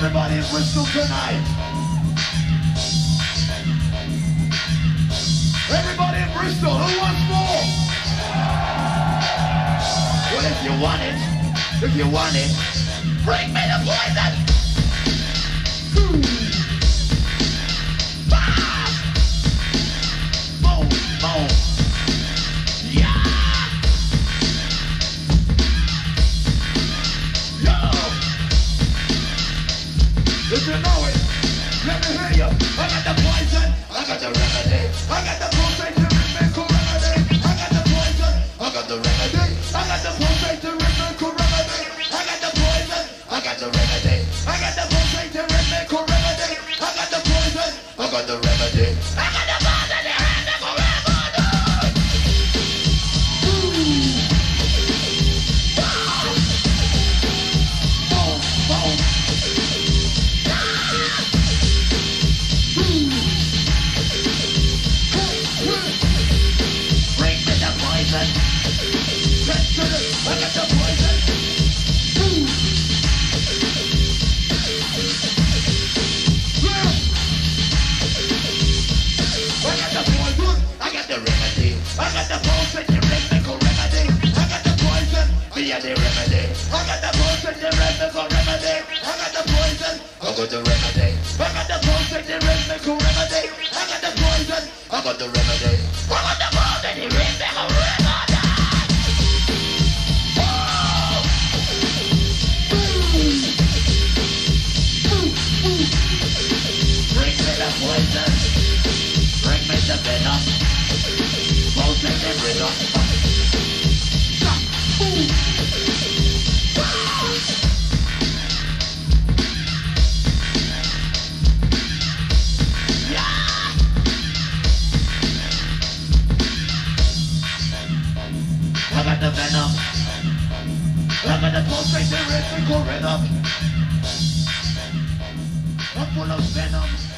Bristol tonight. Everybody in Bristol, who wants more? Well, if you want it, if you want it, bring me the poison. Boom. Got the remedy. Got the remedy. I got the poison, the rhythmical remedy. I got the poison, I got the remedy. I got the poison, the rhythmical remedy. Bring me the poison. Bring me the venom. Poison the rhythm. The rhythmical rhythm. I'm full of venom.